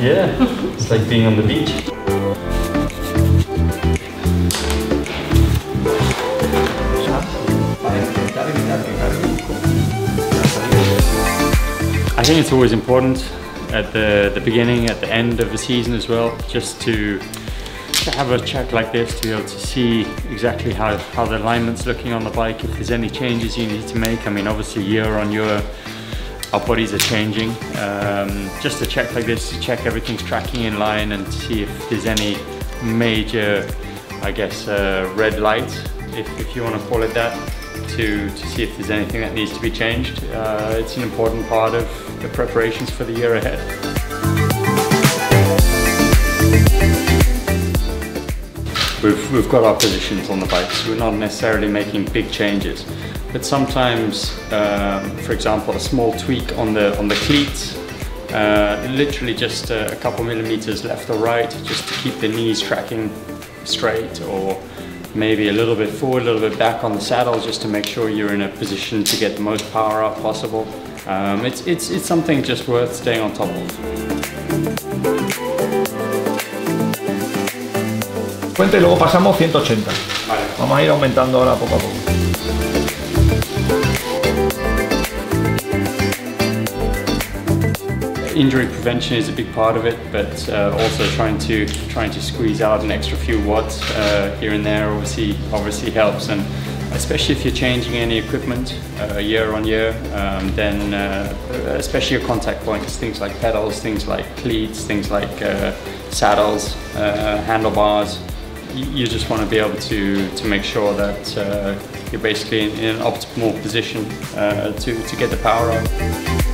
Yeah, it's like being on the beach. I think it's always important at the, the beginning, at the end of the season as well, just to, to have a check like this to be able to see exactly how, how the alignment's looking on the bike, if there's any changes you need to make. I mean, obviously year on year, our bodies are changing. Um, just to check like this to check everything's tracking in line and see if there's any major, I guess, uh, red light, if, if you want to call it that, to, to see if there's anything that needs to be changed. Uh, it's an important part of the preparations for the year ahead. We've, we've got our positions on the bikes. We're not necessarily making big changes, but sometimes, um, for example, a small tweak on the on the cleats, uh, literally just a, a couple millimeters left or right, just to keep the knees tracking straight, or maybe a little bit forward, a little bit back on the saddle, just to make sure you're in a position to get the most power out possible. Um, it's, it's, it's something just worth staying on top of. Y luego pasamos 180. Vale. Vamos a ir aumentando ahora poco a poco. Injury prevention is a big part of it, but uh, also trying to trying to squeeze out an extra few watts uh, here and there obviously obviously helps, and especially if you're changing any equipment uh, year on year, um, then uh, especially your contact points, things like pedals, things like cleats, things like uh, saddles, uh, handlebars. You, just want to be able to to make sure that uh, you're basically in, in, an optimal position uh, to to get the power out.